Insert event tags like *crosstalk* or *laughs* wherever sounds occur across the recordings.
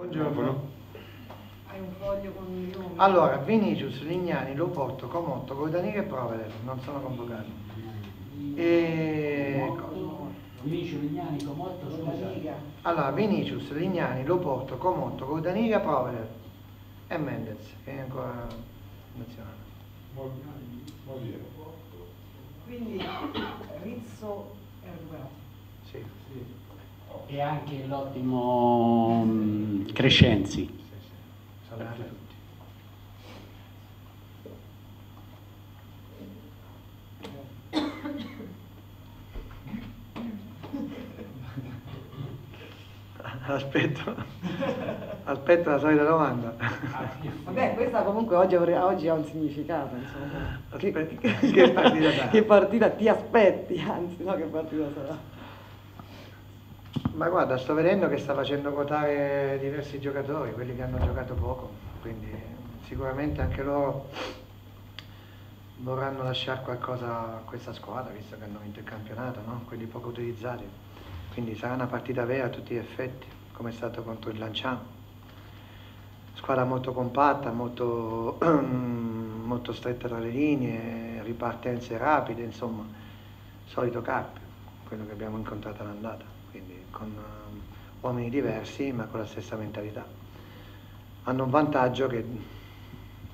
Buongiorno. Hai un foglio con i nomi? Allora, Vinicius, Lignani, Loporto, Comotto, Gordanini e Provedel non sono convocati. E... Vinicius, Lignani, Comotto, scusa. Allora, Vinicius, Lignani, Loporto, Comotto, Gordanini e Provedel e Mendez, che è ancora nazionale. Quindi Rizzo è recuperato. Sì, E anche l'ottimo mm, Crescenzi. sì, sì. Salutati tutti. Aspetto, aspetto la solita domanda. Vabbè, questa comunque oggi, oggi ha un significato, insomma. Aspetta, che partita *laughs* sarà? Che partita ti aspetti, anzi, no, che partita sarà. Ma guarda, sto vedendo che sta facendo quotare diversi giocatori, quelli che hanno giocato poco, quindi sicuramente anche loro vorranno lasciare qualcosa a questa squadra, visto che hanno vinto il campionato, no? quelli poco utilizzati. Quindi sarà una partita vera a tutti gli effetti, come è stato contro il Lanciano. Squadra molto compatta, molto, *clears throat* molto stretta tra le linee, ripartenze rapide, insomma, solito Carpio, quello che abbiamo incontrato all'andata, quindi con eh, uomini diversi ma con la stessa mentalità. Hanno un vantaggio che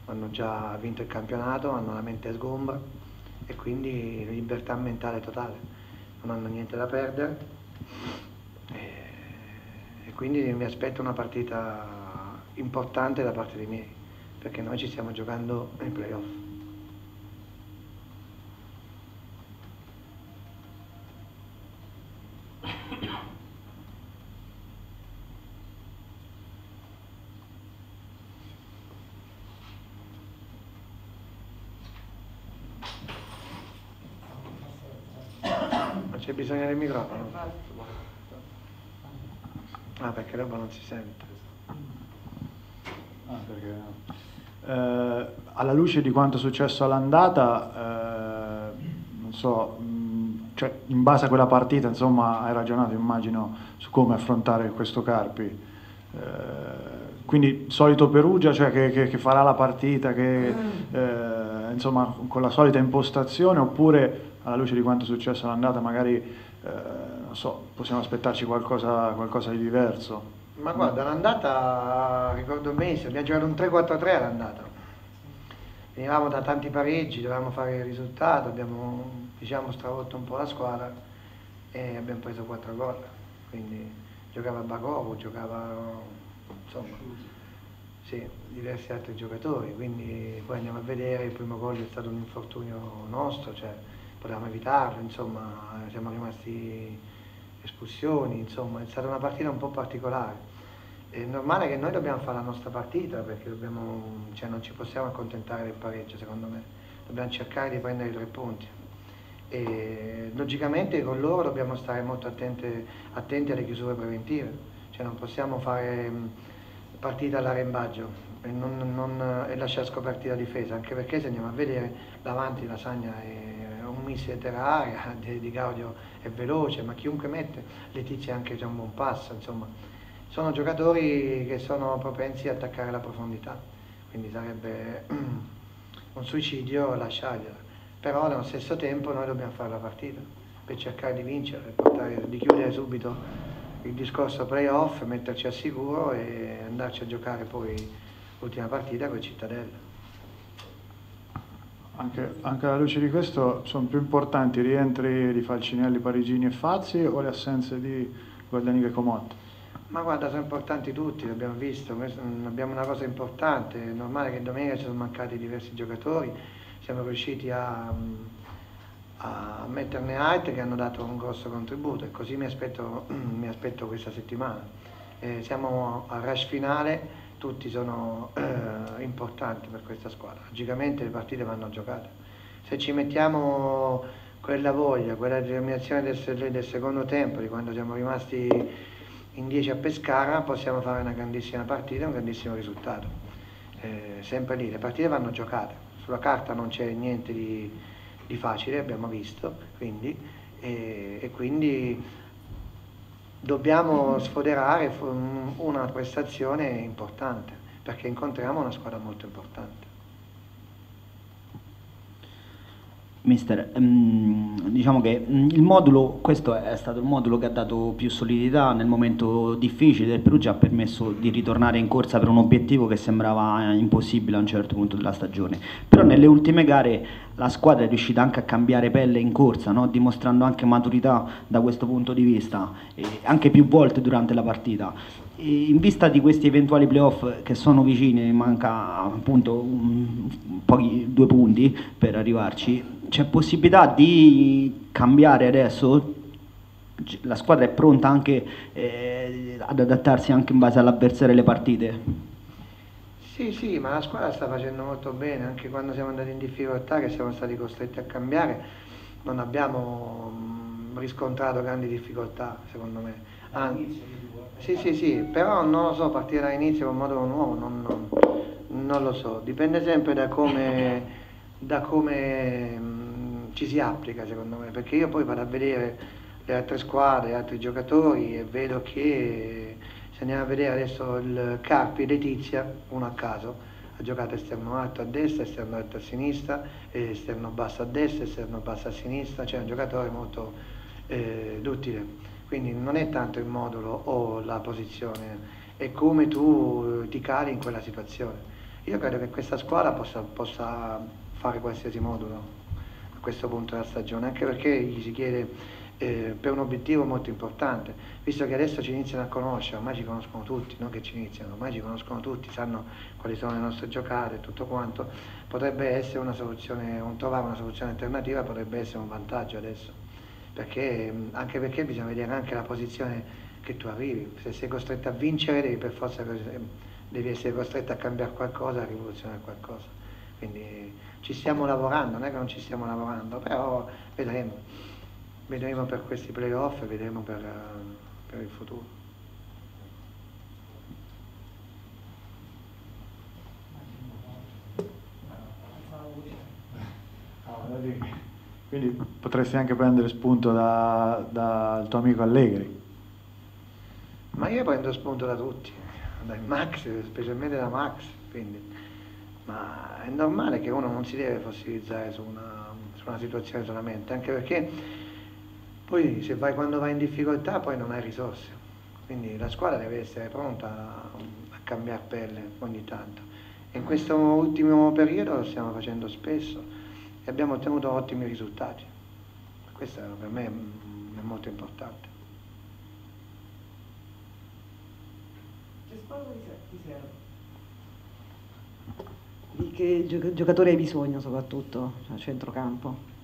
hanno già vinto il campionato, hanno la mente sgombra e quindi libertà mentale totale, non hanno niente da perdere e, quindi mi aspetto una partita importante da parte dei miei, perché noi ci stiamo giocando nei playoff. C'è bisogno del microfono? Ah, perché dopo non si sente. Ah, perché, eh, alla luce di quanto è successo all'andata, eh, non so, mh, cioè, in base a quella partita, insomma, hai ragionato, immagino, su come affrontare questo Carpi. Eh, quindi solito Perugia, cioè che, che- che farà la partita, che, eh, insomma, con la solita impostazione, oppure alla luce di quanto è successo all'andata, magari, eh, so, possiamo aspettarci qualcosa, qualcosa di diverso. Ma guarda, l'andata, ricordo benissimo, abbiamo giocato un 3-4-3 all'andata. Venivamo da tanti pareggi, dovevamo fare il risultato, abbiamo diciamo stravolto un po' la squadra e abbiamo preso 4 gol. Quindi giocava Bagovo, giocava insomma, sì, diversi altri giocatori, quindi poi andiamo a vedere, il primo gol è stato un infortunio nostro, cioè potevamo evitarlo, insomma, siamo rimasti espulsioni, insomma, è stata una partita un po' particolare. È normale che noi dobbiamo fare la nostra partita perché dobbiamo, cioè non ci possiamo accontentare del pareggio, secondo me. Dobbiamo cercare di prendere i tre punti. E logicamente con loro dobbiamo stare molto attenti, attenti alle chiusure preventive, cioè non possiamo fare partita all'arrembaggio e, non, non- e lasciare scoperti la difesa, anche perché se andiamo a vedere davanti la Sagna è un missile terra aria, *laughs* di, di Gaudio è veloce, ma chiunque mette, Letizia ha anche già un buon passo, insomma, sono giocatori che sono propensi ad attaccare la profondità, quindi sarebbe *clears throat* un suicidio lasciargliela, però allo stesso tempo noi dobbiamo fare la partita per cercare di vincere, portare- di chiudere subito il discorso playoff, metterci al sicuro e andarci a giocare poi l'ultima partita con Cittadella. Anche, anche alla luce di questo sono più importanti i rientri di Falcinelli, Parigini e Fazzi o le assenze di Guardani e Comotto? Ma guarda, sono importanti tutti, l'abbiamo visto, abbiamo una cosa importante, è normale che domenica ci sono mancati diversi giocatori, siamo riusciti a, a metterne altri che hanno dato un grosso contributo e così mi aspetto, *clears throat* mi aspetto questa settimana. Eh, siamo al rush finale, tutti sono eh, importanti per questa squadra, logicamente le partite vanno giocate. Se ci mettiamo quella voglia, quella determinazione del, del secondo tempo, di quando siamo rimasti in 10 a Pescara possiamo fare una grandissima partita e un grandissimo risultato. Eh, sempre lì, le partite vanno giocate, sulla carta non c'è niente di, di facile, abbiamo visto, quindi, e, e quindi dobbiamo sfoderare una prestazione importante, perché incontriamo una squadra molto importante. Mister, ehm, diciamo che mm, il modulo, questo è stato il modulo che ha dato più solidità nel momento difficile del Perugia, ha permesso di ritornare in corsa per un obiettivo che sembrava eh, impossibile a un certo punto della stagione. Però nelle ultime gare la squadra è riuscita anche a cambiare pelle in corsa, no? dimostrando anche maturità da questo punto di vista, anche più volte durante la partita. E in vista di questi eventuali playoff che sono vicini, manca appunto un, pochi, due punti per arrivarci, c'è possibilità di cambiare adesso? La squadra è pronta anche eh, ad adattarsi anche in base all'avversario e alle partite? Sì, sì, ma la squadra sta facendo molto bene, anche quando siamo andati in difficoltà, che siamo stati costretti a cambiare, non abbiamo mh, riscontrato grandi difficoltà, secondo me. Anzi, sì, sì, sì, però non lo so, partire dall'inizio con un modulo nuovo non, non, non lo so, dipende sempre da come da come mh, mm, ci si applica secondo me, perché io poi vado a vedere le altre squadre, gli altri giocatori e vedo che se andiamo a vedere adesso il Carpi Letizia, uno a caso, ha giocato esterno alto a destra, esterno alto a sinistra, esterno basso a destra, esterno basso a sinistra, cioè è un giocatore molto eh, duttile. Quindi non è tanto il modulo o la posizione, è come tu ti cali in quella situazione. Io credo che questa squadra possa, possa fare qualsiasi modulo a questo punto della stagione, anche perché gli si chiede eh, per un obiettivo molto importante, visto che adesso ci iniziano a conoscere, ormai ci conoscono tutti, non che ci iniziano, ormai ci conoscono tutti, sanno quali sono le nostre giocate e tutto quanto, potrebbe essere una soluzione, un trovare una soluzione alternativa potrebbe essere un vantaggio adesso, perché, anche perché bisogna vedere anche la posizione che tu arrivi, se sei costretto a vincere devi per forza devi essere costretto a cambiare qualcosa, a rivoluzionare qualcosa. Quindi ci stiamo lavorando, non è che non ci stiamo lavorando, però vedremo, vedremo per questi playoff e vedremo per, per il futuro. *laughs* Quindi potresti anche prendere spunto dal da, tuo amico Allegri. Ma io prendo spunto da tutti, dai Max, specialmente da Max, quindi ma è normale che uno non si deve fossilizzare su una, su una situazione solamente, anche perché poi se vai quando vai in difficoltà poi non hai risorse, quindi la squadra deve essere pronta a, cambiare pelle ogni tanto. In questo ultimo periodo lo stiamo facendo spesso e abbiamo ottenuto ottimi risultati. Questo per me è molto importante. Che squadra ti serve? Di che giocatore hai bisogno soprattutto a centrocampo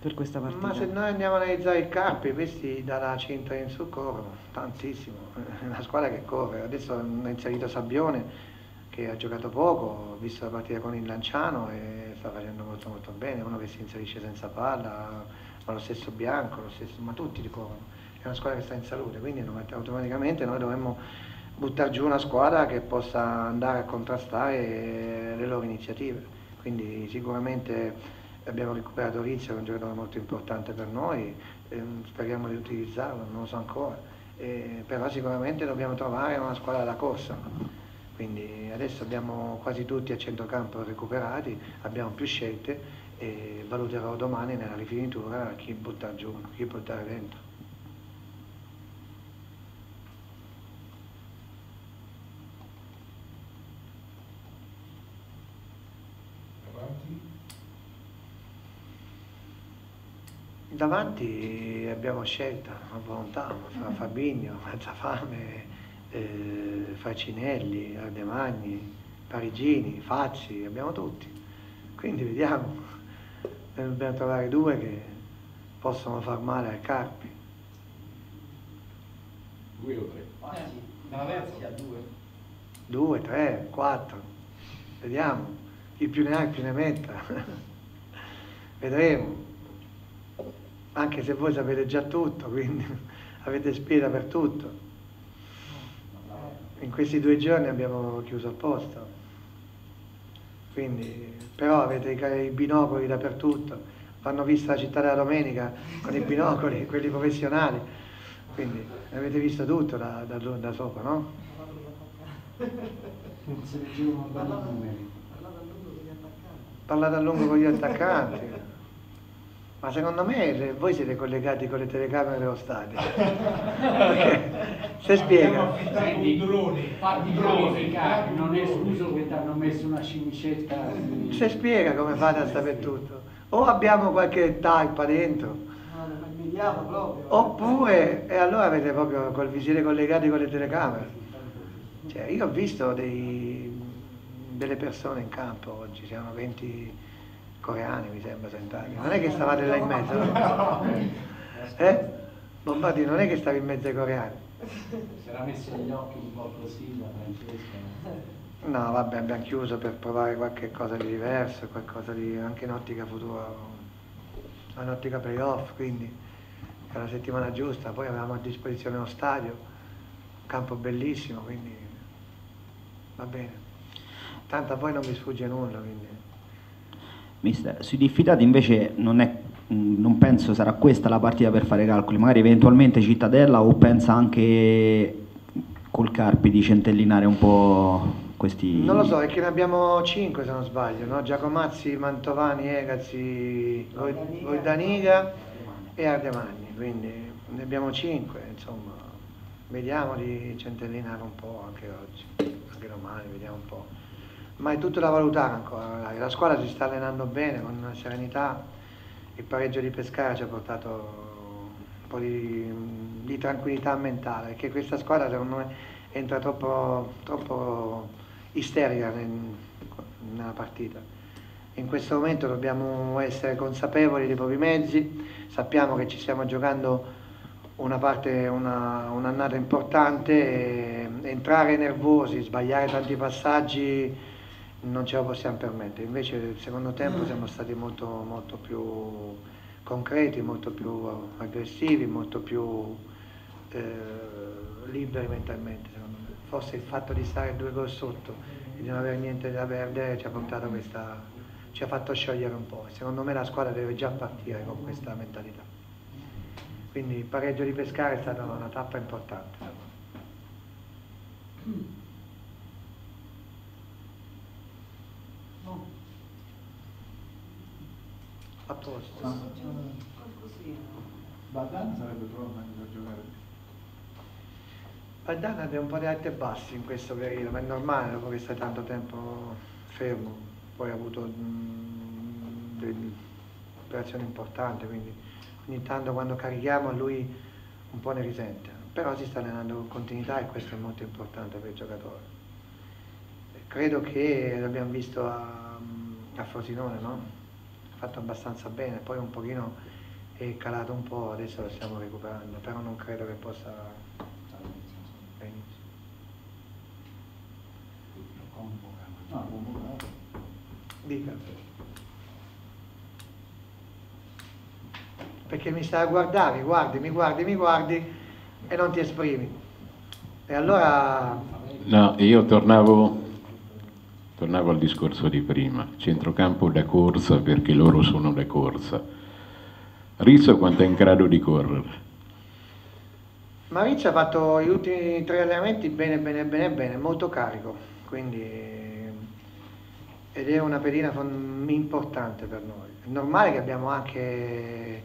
per questa partita? Ma se noi andiamo a analizzare i Carpi, questi dalla cinta in su corrono tantissimo, è una squadra che corre, adesso hanno inserito Sabbione che ha giocato poco, visto la partita con il Lanciano e sta facendo molto molto bene, uno che si inserisce senza palla, ma lo stesso Bianco, lo stesso, ma tutti li corrono, è una squadra che sta in salute, quindi automaticamente noi dovremmo buttare giù una squadra che possa andare a contrastare le loro iniziative. Quindi sicuramente abbiamo recuperato è un giocatore molto importante per noi, ehm, speriamo di utilizzarlo, non lo so ancora, eh, però sicuramente dobbiamo trovare una squadra da corsa. Quindi adesso abbiamo quasi tutti a centrocampo recuperati, abbiamo più scelte e valuterò domani nella rifinitura chi buttare giù, chi buttare dentro. Davanti abbiamo scelta, a volontà, fra Fabigno, Mazzafame, eh, Facinelli, Ardemagni, Parigini, Fazzi, abbiamo tutti. Quindi vediamo, dobbiamo trovare due che possono far male ai Carpi. Due o tre? Ah, sì. Davanti a due. Due, tre, quattro, vediamo, chi più ne ha più ne metta. *laughs* Vedremo anche se voi sapete già tutto, quindi *laughs* avete spesa per tutto. In questi due giorni abbiamo chiuso il posto, quindi, però avete i binocoli dappertutto, vanno vista la città della domenica con i binocoli, *laughs* quelli professionali, quindi Avete visto tutto da, da, da sopra, no? Parlate a lungo con gli attaccanti. Ma secondo me voi siete collegati con le telecamere dello stadio. *laughs* Se spiega. Quindi fatti verificare, non è escluso che ti hanno messo una cimicetta. di- Se spiega come fate a sapere tutto. O abbiamo qualche type dentro, Vediamo proprio. oppure, e allora avete proprio col visire collegati con le telecamere. Cioè, io ho visto dei- delle persone in campo oggi, c'erano 20 coreani mi sembra sentati. Non è che stavate là in mezzo? no? Eh? Bombardi, non è che stavi in mezzo ai coreani. Si era messo gli occhi un po' così la Francesca. No, vabbè, abbiamo chiuso per provare qualche cosa di diverso, qualcosa di anche in ottica futura, in ottica playoff, quindi è la settimana giusta, poi avevamo a disposizione uno stadio, un campo bellissimo, quindi va bene. Tanto a voi non vi sfugge nulla, quindi Mister, sui diffidati invece non, è, non penso sarà questa la partita per fare calcoli, magari eventualmente Cittadella o pensa anche col Carpi di centellinare un po' questi... Non lo so, è che ne abbiamo cinque se non sbaglio, no? Giacomazzi, Mantovani, Egazzi, Voidaniga e Ardemagni, quindi ne abbiamo cinque, insomma, vediamo di centellinare un po' anche oggi, anche domani, vediamo un po'. Ma è tutto da valutare ancora, la squadra si sta allenando bene, con serenità, il pareggio di Pescara ci ha portato un po' di, di tranquillità mentale, perché questa squadra secondo me entra troppo, troppo isterica nel- nella partita. In questo momento dobbiamo essere consapevoli dei propri mezzi, sappiamo che ci stiamo giocando una parte, una, un'annata importante, e entrare nervosi, sbagliare tanti passaggi non ce lo possiamo permettere. Invece nel secondo tempo siamo stati molto, molto più concreti, molto più aggressivi, molto più eh, liberi mentalmente. secondo me. Forse il fatto di stare due gol sotto e di non avere niente da perdere ci ha portato questa, ci ha fatto sciogliere un po'. Secondo me la squadra deve già partire con questa mentalità. Quindi il pareggio di Pescara è stata una tappa importante. A posto. Badan sarebbe pronto anche per giocare. Valdana ha un po' di alti e bassi in questo periodo, ma è normale dopo che stai tanto tempo fermo, poi ha avuto mm, delle operazioni importanti, quindi ogni tanto quando carichiamo lui un po' ne risente, però si sta allenando con continuità e questo è molto importante per il giocatore. Credo che l'abbiamo visto a, a Frosinone, no? Fatto abbastanza bene, poi un pochino è calato un po', adesso lo stiamo recuperando, però non credo che possa benissimo. Comunque, Dica. Perché mi stai a guardare, guardi, mi guardi, mi guardi e non ti esprimi. E allora No, io tornavo, tornavo al discorso di prima, centrocampo da corsa perché loro sono da corsa. Rizzo quanto è in grado di correre? Marizia ha fatto gli ultimi tre allenamenti bene, bene, bene, bene, molto carico, quindi ed è una pedina importante per noi. È normale che abbiamo anche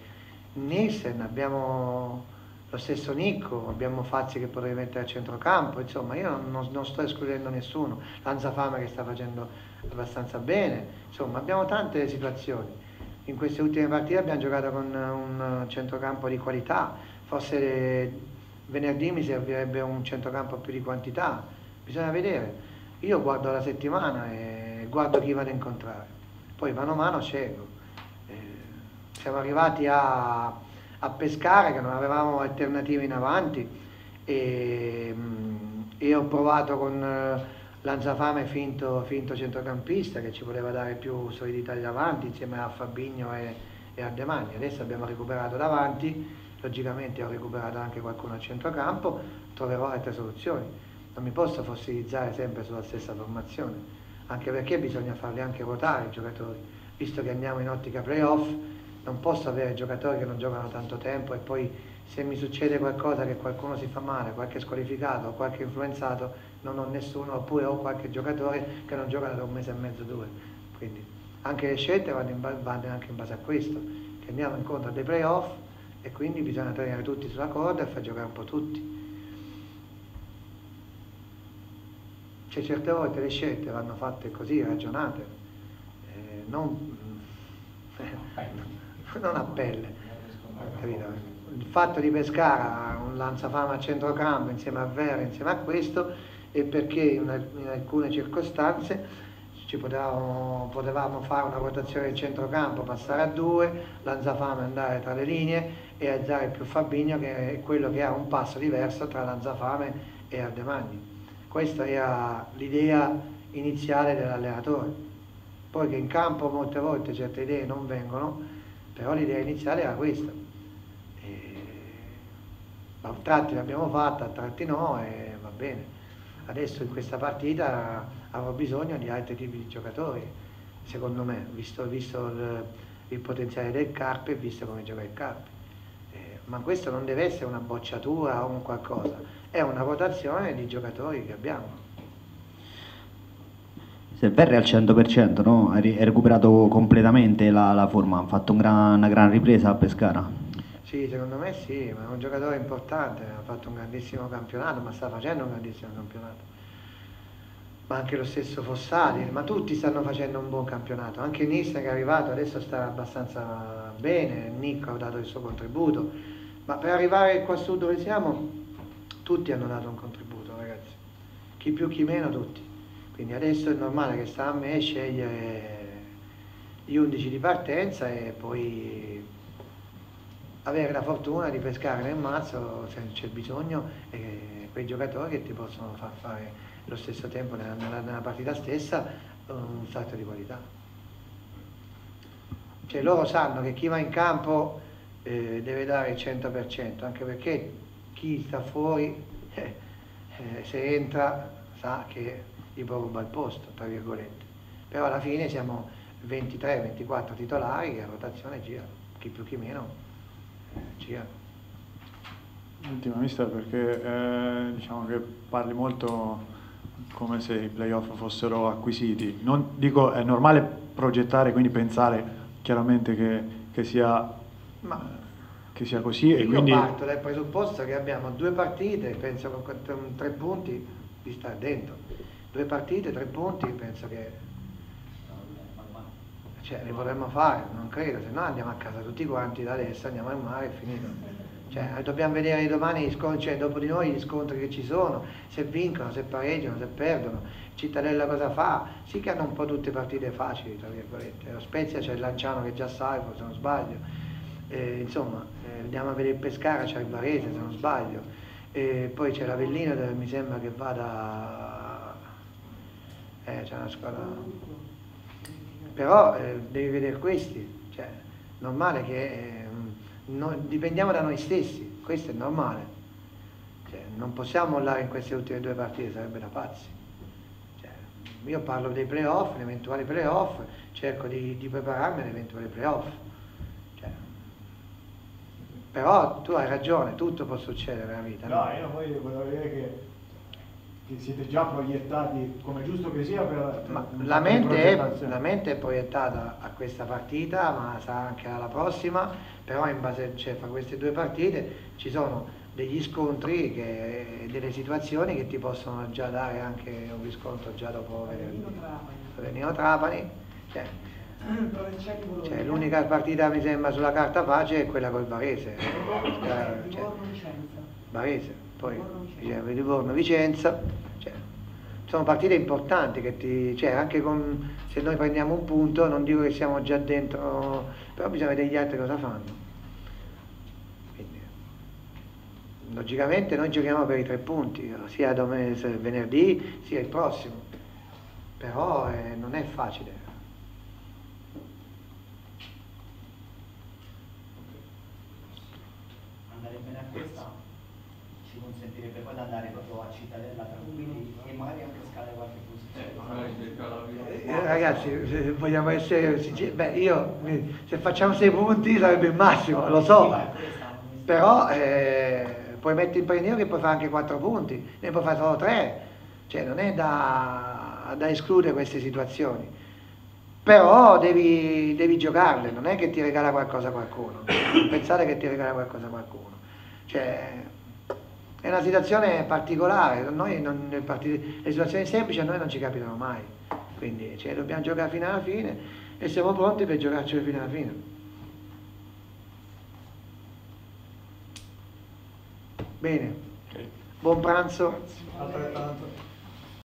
Nielsen, abbiamo lo stesso Nicco, abbiamo Fazzi che potrei mettere a centrocampo, insomma io non, non- sto escludendo nessuno, Lanzafame che sta facendo abbastanza bene, insomma abbiamo tante situazioni. In queste ultime partite abbiamo giocato con un centrocampo di qualità, forse venerdì mi servirebbe un centrocampo più di quantità, bisogna vedere. Io guardo la settimana e guardo chi vado a incontrare, poi mano a mano scelgo. Eh, siamo arrivati a, a pescare che non avevamo alternative in avanti. E, mm, e ho provato con eh, Lanzafame finto, finto centrocampista che ci voleva dare più solidità davanti insieme a Fabigno e, e Ardemagni. Adesso abbiamo recuperato davanti, logicamente ho recuperato anche qualcuno a centrocampo, troverò altre soluzioni. Non mi posso fossilizzare sempre sulla stessa formazione, anche perché bisogna farli anche ruotare i giocatori, visto che andiamo in ottica playoff, non posso avere giocatori che non giocano tanto tempo e poi se mi succede qualcosa che qualcuno si fa male, qualche squalificato, qualche influenzato, non ho nessuno, oppure ho qualche giocatore che non gioca da un mese e mezzo, due. Quindi anche le scelte vanno, in, vanno anche in base a questo, che andiamo incontro a dei playoff e quindi bisogna tenere tutti sulla corda e far giocare un po' tutti. Cioè certe volte le scelte vanno fatte così, ragionate, eh, non, *laughs* eh, non a pelle. Capito? Il fatto di Pescara, un lanzafama a centrocampo insieme a Vera, insieme a questo, è perché in, in alcune circostanze ci potevamo, potevamo fare una rotazione in centrocampo, passare a due, Lanzafame andare tra le linee e alzare più Fabigno che è quello che ha un passo diverso tra Lanzafame e Ardemagni. Questa era l'idea iniziale dell'allenatore. Poi che in campo molte volte certe idee non vengono, però l'idea iniziale era questa. E a tratti l'abbiamo fatta, a tratti no e va bene. Adesso in questa partita avrò bisogno di altri tipi di giocatori, secondo me, visto, visto il, il, potenziale del Carpe e visto come gioca il Carpe. Eh, ma questo non deve essere una bocciatura o un qualcosa, è una votazione di giocatori che abbiamo. Se Verri al 100%, no? ha recuperato completamente la, la forma, ha fatto un gran, una gran ripresa a Pescara. Sì, secondo me sì, ma è un giocatore importante, ha fatto un grandissimo campionato, ma sta facendo un grandissimo campionato. Ma anche lo stesso Fossati, ma tutti stanno facendo un buon campionato. Anche Nissa che è arrivato adesso sta abbastanza bene, Nico ha dato il suo contributo, ma per arrivare qua su dove siamo tutti hanno dato un contributo ragazzi, chi più chi meno tutti. Quindi adesso è normale che sta a me scegliere gli 11 di partenza e poi avere la fortuna di pescare nel mazzo se c'è bisogno e quei giocatori che ti possono far fare lo stesso tempo nella, nella, nella partita stessa un salto di qualità. Cioè loro sanno che chi va in campo eh, deve dare il 100%, anche perché chi sta fuori, eh, eh, se entra, sa che gli può rubare il posto, tra virgolette. Però alla fine siamo 23-24 titolari che a rotazione gira, chi più chi meno Cia. Ultima vista perché eh, diciamo che parli molto come se i playoff fossero acquisiti. Non, dico, è normale progettare, quindi pensare chiaramente che, che, sia, Ma, che sia così. Io e quindi... parto dal presupposto che abbiamo due partite, penso con tre punti di stare dentro. Due partite, tre punti, penso che cioè, li vorremmo fare, non credo, se no andiamo a casa tutti quanti da adesso, andiamo al mare e finito. Cioè, dobbiamo vedere domani, scontri, cioè, dopo di noi gli scontri che ci sono, se vincono, se pareggiano, se perdono. Cittadella cosa fa? Sì che hanno un po' tutte partite facili, tra virgolette. Lo Spezia c'è il Lanciano che già salvo, se non sbaglio. Eh, insomma, eh, andiamo a vedere il Pescara, c'è il Varese, se non sbaglio. Eh, poi c'è l'Avellino dove mi sembra che vada... Eh, c'è una squadra però eh, devi vedere questi, cioè, normale che eh, no, dipendiamo da noi stessi, questo è normale, cioè, non possiamo mollare in queste ultime due partite, sarebbe da pazzi. Cioè, io parlo dei playoff, eventuali playoff, cerco di, di prepararmi ad eventuali playoff. Cioè, però tu hai ragione, tutto può succedere nella vita. No, no? io poi volevo vedere che che siete già proiettati come giusto che sia per, ma la, mente è, la mente è proiettata a questa partita ma sarà anche alla prossima però in base cioè, fra queste due partite ci sono degli scontri che, delle situazioni che ti possono già dare anche un riscontro già dopo Venino Trapani. Cioè, cioè, l'unica partita mi sembra sulla carta pace è quella col Varese. Cioè, Varese poi Livorno-Vicenza, cioè, sono partite importanti che ti, cioè, anche con, se noi prendiamo un punto, non dico che siamo già dentro, però bisogna vedere gli altri cosa fanno. Quindi, logicamente noi giochiamo per i tre punti, sia venerdì sia il prossimo, però eh, non è facile. Andare bene a questa consentirebbe poi andare proprio a Cittadella tranquilli e magari anche scalare qualche posizione. Eh, eh, ragazzi, se vogliamo essere sinceri, beh io se facciamo sei punti sarebbe il massimo, lo so. Però eh, puoi mettere il Parineo che puoi fare anche 4 punti, ne puoi fare solo 3, cioè non è da, da escludere queste situazioni. Però devi, devi giocarle, non è che ti regala qualcosa qualcuno, *coughs* non pensate che ti regala qualcosa qualcuno. Cioè, è una situazione particolare, noi non, le, partite, le situazioni semplici a noi non ci capitano mai, quindi cioè, dobbiamo giocare fino alla fine e siamo pronti per giocarcelo fino alla fine. Bene, buon pranzo.